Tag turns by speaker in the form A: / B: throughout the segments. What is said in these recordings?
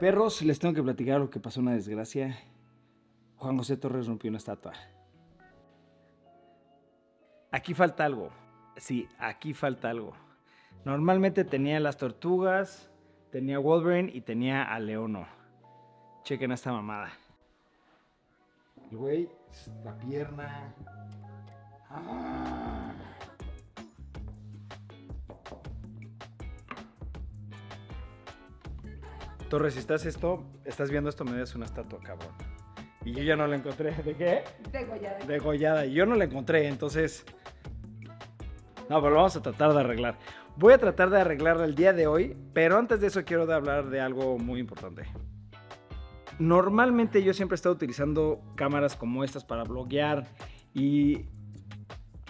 A: Perros, les tengo que platicar lo que pasó una desgracia. Juan José Torres rompió una estatua. Aquí falta algo. Sí, aquí falta algo. Normalmente tenía las tortugas, tenía Wolverine y tenía a Leono. Chequen esta mamada.
B: El güey, la pierna. Ah.
A: Torres, si estás esto, estás viendo esto, me des una estatua, cabrón. Y yo ya no la encontré. ¿De qué?
C: Degollada.
A: Degollada. Y yo no la encontré, entonces. No, pero lo vamos a tratar de arreglar. Voy a tratar de arreglarla el día de hoy, pero antes de eso quiero hablar de algo muy importante. Normalmente yo siempre he estado utilizando cámaras como estas para bloguear y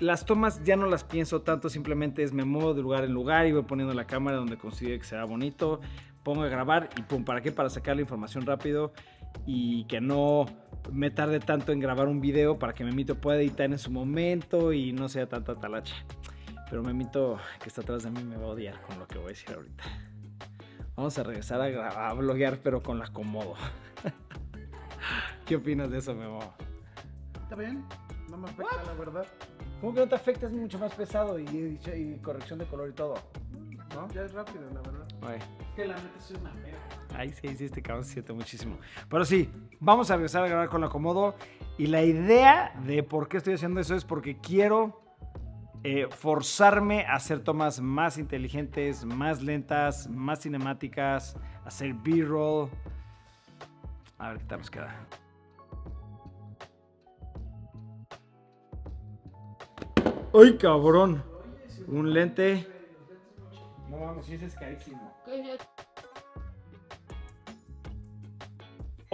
A: las tomas ya no las pienso tanto, simplemente es me muevo de lugar en lugar y voy poniendo la cámara donde considero que sea bonito, pongo a grabar y pum, ¿para qué? Para sacar la información rápido y que no me tarde tanto en grabar un video para que Memito pueda editar en su momento y no sea tanta talacha. Pero Memito que está atrás de mí me va a odiar con lo que voy a decir ahorita. Vamos a regresar a, grabar, a bloguear pero con la Comodo. ¿Qué opinas de eso, Memo?
B: ¿Está bien? No me afecta, la verdad.
A: ¿Cómo que no te afecta? Es mucho más pesado y, y- y corrección de color y todo. ¿No?
B: Ya es rápido, la verdad.
A: Ay.
B: Que la neta es una mierda.
A: Ay, sí, sí, este cabrón se siente muchísimo. Pero sí, vamos a regresar a grabar con la Comodo. Y la idea de por qué estoy haciendo eso es porque quiero eh, forzarme a hacer tomas más inteligentes, más lentas, más cinemáticas, hacer B-roll. A ver qué tal nos queda. ¡Ay, cabrón! Un lente.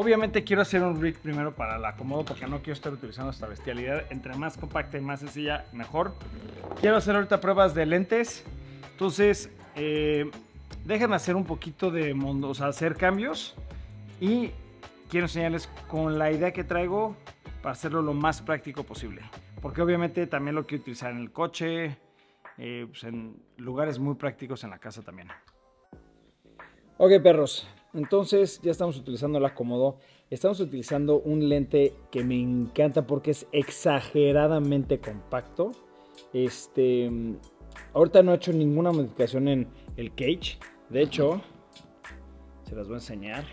A: Obviamente quiero hacer un rig primero para la Comodo porque no quiero estar utilizando esta bestialidad. Entre más compacta y más sencilla, mejor. Quiero hacer ahorita pruebas de lentes. Entonces, eh, déjenme hacer un poquito de mundo, o sea, hacer cambios. Y quiero enseñarles con la idea que traigo para hacerlo lo más práctico posible. Porque obviamente también lo quiero utilizar en el coche, eh, pues, en lugares muy prácticos en la casa también. Ok, perros. Entonces ya estamos utilizando la Comodo. Estamos utilizando un lente que me encanta porque es exageradamente compacto. Este, ahorita no he hecho ninguna modificación en el cage. De hecho, se las voy a enseñar.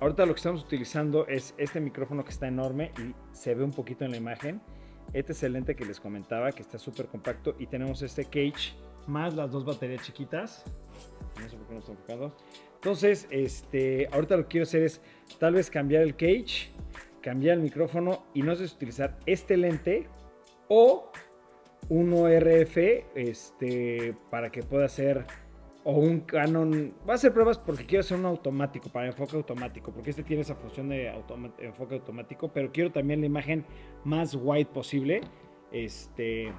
A: Ahorita lo que estamos utilizando es este micrófono que está enorme y se ve un poquito en la imagen. Este es el lente que les comentaba, que está súper compacto. Y tenemos este cage más las dos baterías chiquitas. No sé por qué no. Entonces, este, ahorita lo que quiero hacer es tal vez cambiar el cage, cambiar el micrófono y no sé si utilizar este lente o uno RF este, para que pueda hacer o un Canon. Va a hacer pruebas porque quiero hacer un automático para enfoque automático, porque este tiene esa función de automa- enfoque automático, pero quiero también la imagen más wide posible. Este,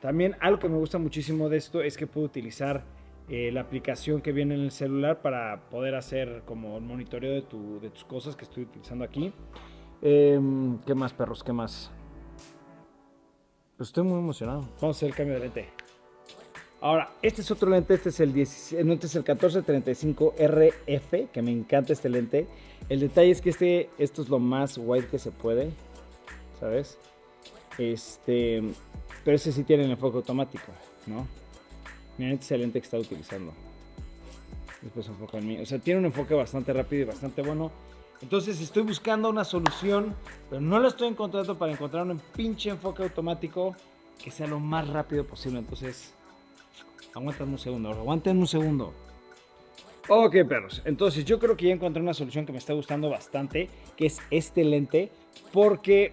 A: también algo que me gusta muchísimo de esto es que puedo utilizar eh, la aplicación que viene en el celular para poder hacer como el monitoreo de, tu- de tus cosas que estoy utilizando aquí. Em, ¿Qué más, perros? ¿Qué más? Pues estoy muy emocionado. Vamos a hacer el cambio de lente. Ahora, este es otro lente, este es el, 16 no, este es el 1435 RF, que me encanta este lente. El detalle es que este, esto es lo más wide que se puede, ¿sabes? Este, pero ese sí tiene el enfoque automático, ¿no? Miren, este es el lente que está utilizando. Después enfoca en mí. O sea, tiene un enfoque bastante rápido y bastante bueno. Entonces estoy buscando una solución, pero no la estoy encontrando para encontrar un pinche enfoque automático que sea lo más rápido posible. Entonces, aguanten un segundo, aguanten un segundo. Ok, perros. Entonces, yo creo que ya encontré una solución que me está gustando bastante, que es este lente, porque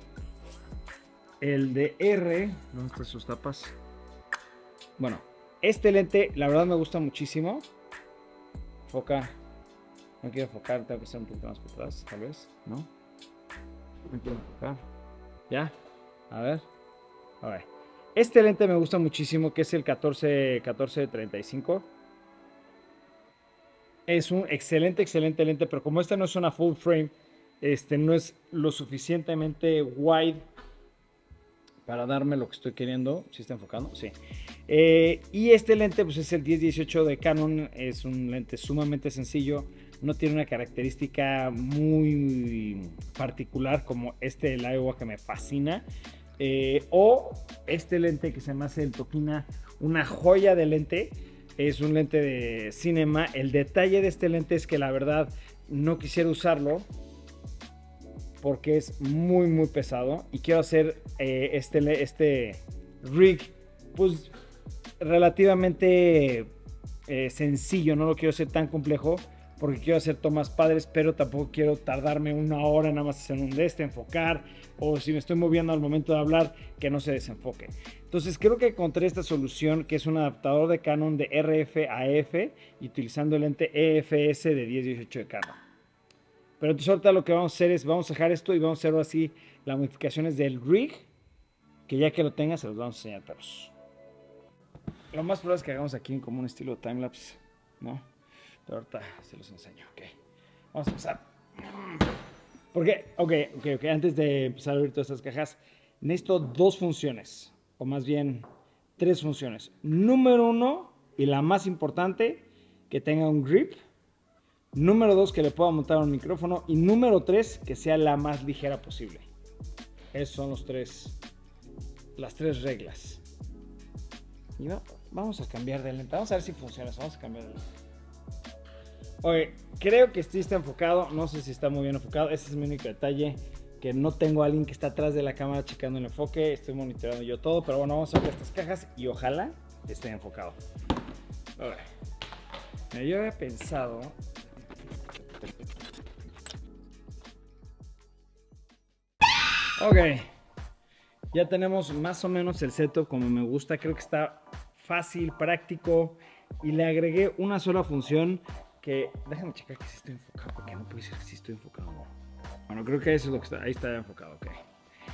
A: el de R, ¿dónde están sus tapas? Bueno, este lente, la verdad me gusta muchísimo. Foca. No quiero enfocar, tengo que hacer un poquito más para atrás, tal vez, ¿no? No quiero enfocar. ¿Ya? A ver. A ver. Este lente me gusta muchísimo, que es el 14, 1435. Es un excelente, excelente lente, pero como esta no es una full frame, este no es lo suficientemente wide para darme lo que estoy queriendo. ¿Sí está enfocando? Sí. Eh, y este lente pues es el 1018 de Canon, es un lente sumamente sencillo, no tiene una característica muy particular como este del Iowa que me fascina. Eh, o este lente que se me hace el Tokina, una joya de lente, es un lente de cinema. El detalle de este lente es que la verdad no quisiera usarlo porque es muy muy pesado. Y quiero hacer eh, este, este rig pues relativamente eh, sencillo, no lo quiero hacer tan complejo porque quiero hacer tomas padres, pero tampoco quiero tardarme una hora nada más en un de este, enfocar, o si me estoy moviendo al momento de hablar, que no se desenfoque. Entonces creo que encontré esta solución que es un adaptador de Canon de RF a y utilizando el lente EFS de 1018 de Canon. Pero entonces ahorita lo que vamos a hacer es, vamos a dejar esto y vamos a hacer así las modificaciones del rig, que ya que lo tenga se los vamos a enseñar perros. Lo más probable es que hagamos aquí como un estilo timelapse, ¿no? Pero ahorita se los enseño, ok. Vamos a empezar. Porque, ok, ok, ok, antes de empezar a abrir todas estas cajas, necesito dos funciones, o más bien tres funciones. Número uno, y la más importante, que tenga un grip. Número dos, que le pueda montar un micrófono. Y número tres, que sea la más ligera posible. Esos son los tres, las tres reglas. Y va- vamos a cambiar de lente. Vamos a ver si funciona. Vamos a cambiar de. Oye, creo que sí está enfocado. No sé si está muy bien enfocado. Ese es mi único detalle. Que no tengo a alguien que está atrás de la cámara checando el enfoque. Estoy monitoreando yo todo. Pero bueno, vamos a abrir estas cajas y ojalá esté enfocado. Mira, yo había pensado. Ok. Ya tenemos más o menos el setup como me gusta. Creo que está fácil, práctico. Y le agregué una sola función que... Déjame checar que sí estoy enfocado. Porque no puede ser que sí estoy enfocado. Bueno, creo que eso es lo que está... Ahí está enfocado, ok.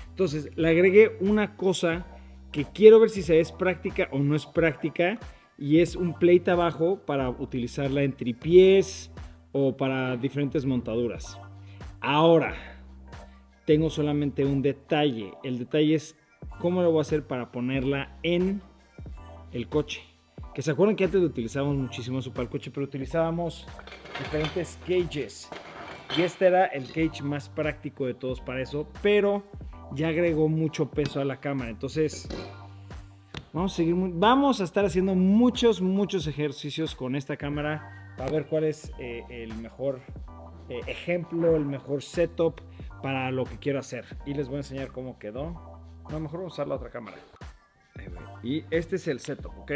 A: Entonces, le agregué una cosa que quiero ver si se es práctica o no es práctica. Y es un plate abajo para utilizarla en tripiés o para diferentes montaduras. Ahora, tengo solamente un detalle. El detalle es cómo lo voy a hacer para ponerla en el coche. Que se acuerdan que antes utilizábamos muchísimo eso para coche, pero utilizábamos diferentes cages. Y este era el cage más práctico de todos para eso, pero ya agregó mucho peso a la cámara. Entonces, vamos a seguir, vamos a estar haciendo muchos, muchos ejercicios con esta cámara para ver cuál es eh, el mejor eh, ejemplo, el mejor setup para lo que quiero hacer. Y les voy a enseñar cómo quedó. No, mejor vamos a usar la otra cámara. Y este es el setup, ¿ok?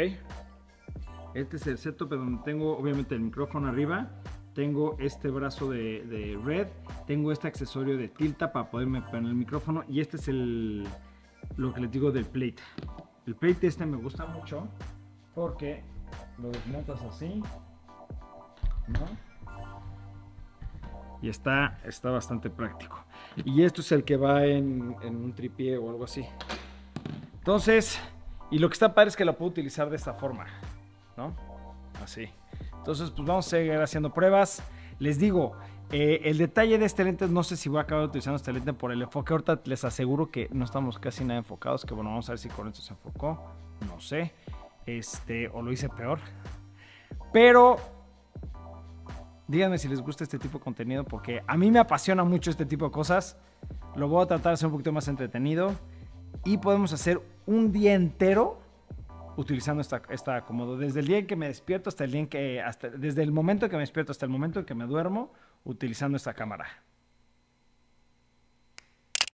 A: Este es el setup donde tengo obviamente el micrófono arriba. Tengo este brazo de, red. Tengo este accesorio de tilta para poderme poner el micrófono. Y este es el lo que les digo del plate. El plate este me gusta mucho porque lo desmontas así. ¿no? Y está, está bastante práctico. Y esto es el que va en, un tripié o algo así. Entonces, y lo que está padre es que lo puedo utilizar de esta forma, ¿no? Así. Entonces, pues vamos a seguir haciendo pruebas. Les digo, eh, el detalle de este lente, no sé si voy a acabar utilizando este lente por el enfoque. Ahorita les aseguro que no estamos casi nada enfocados. Que bueno, vamos a ver si con esto se enfocó. No sé. Este, o lo hice peor. Pero díganme si les gusta este tipo de contenido porque a mí me apasiona mucho este tipo de cosas. Lo voy a tratar de hacer un poquito más entretenido y podemos hacer un día entero utilizando esta, esta acomodo. Desde el día en que me despierto hasta el día en que, hasta, desde el momento en que me despierto hasta el momento en que me duermo, utilizando esta cámara.